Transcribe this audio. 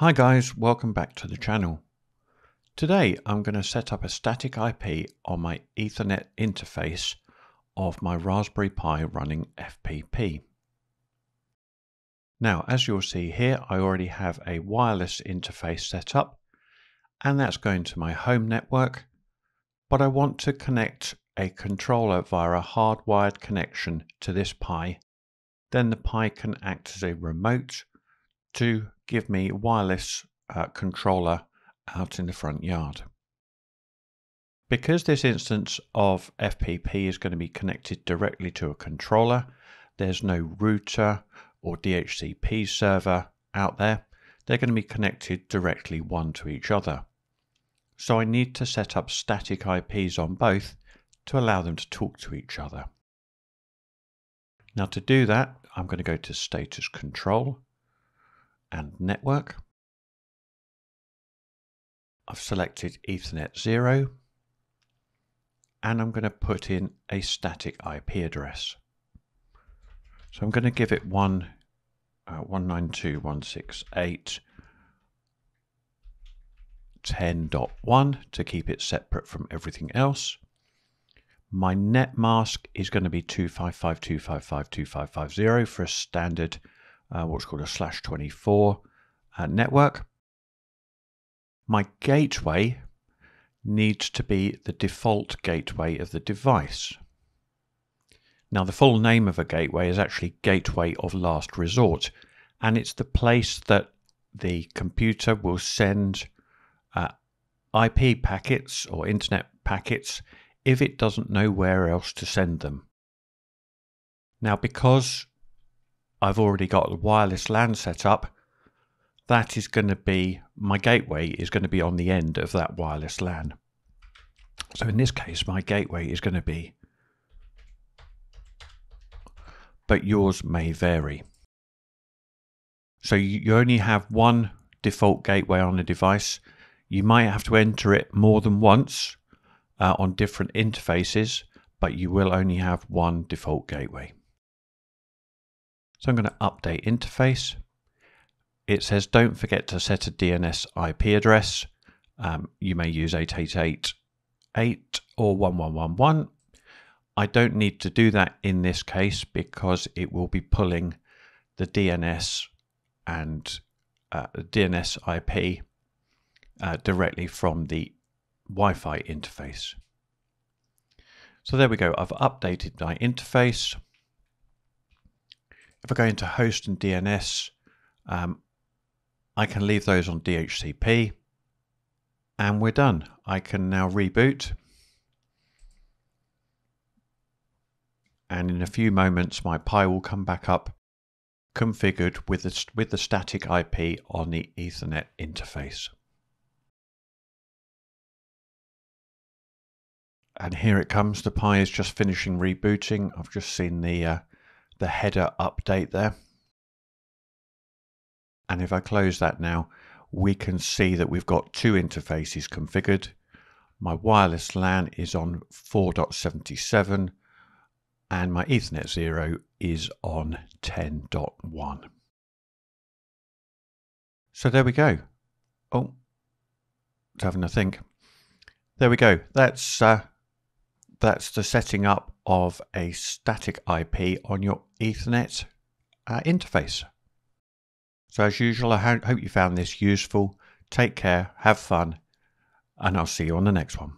Hi guys, welcome back to the channel. Today I'm going to set up a static IP on my Ethernet interface of my Raspberry Pi running FPP. Now as you'll see here I already have a wireless interface set up and that's going to my home network but I want to connect a controller via a hardwired connection to this Pi. Then the Pi can act as a remote to give me wireless uh, controller out in the front yard. Because this instance of FPP is going to be connected directly to a controller, there's no router or DHCP server out there. They're going to be connected directly one to each other. So I need to set up static IPs on both to allow them to talk to each other. Now to do that, I'm going to go to Status Control Network. I've selected Ethernet 0 and I'm going to put in a static IP address. So I'm going to give it one uh, 192.168.10.1 to keep it separate from everything else. My net mask is going to be 255.255.255.0 for a standard uh, what's called a slash 24 uh, network. My gateway needs to be the default gateway of the device. Now, the full name of a gateway is actually Gateway of Last Resort, and it's the place that the computer will send uh, IP packets or internet packets if it doesn't know where else to send them. Now, because I've already got the wireless LAN set up, that is going to be, my gateway is going to be on the end of that wireless LAN. So in this case, my gateway is going to be, but yours may vary. So you only have one default gateway on the device. You might have to enter it more than once uh, on different interfaces, but you will only have one default gateway. So I'm going to update interface. It says don't forget to set a DNS IP address. Um, you may use 888 or 1111. I don't need to do that in this case because it will be pulling the DNS and uh, DNS IP uh, directly from the Wi-Fi interface. So there we go. I've updated my interface. If I go into host and DNS, um, I can leave those on DHCP and we're done. I can now reboot. And in a few moments, my Pi will come back up configured with the, with the static IP on the Ethernet interface. And here it comes. The Pi is just finishing rebooting. I've just seen the uh, the header update there. And if I close that now, we can see that we've got two interfaces configured. My wireless LAN is on 4.77 and my Ethernet 0 is on 10.1. So there we go. Oh, having a think. There we go. That's uh, that's the setting up of a static IP on your Ethernet uh, interface. So as usual, I hope you found this useful. Take care, have fun, and I'll see you on the next one.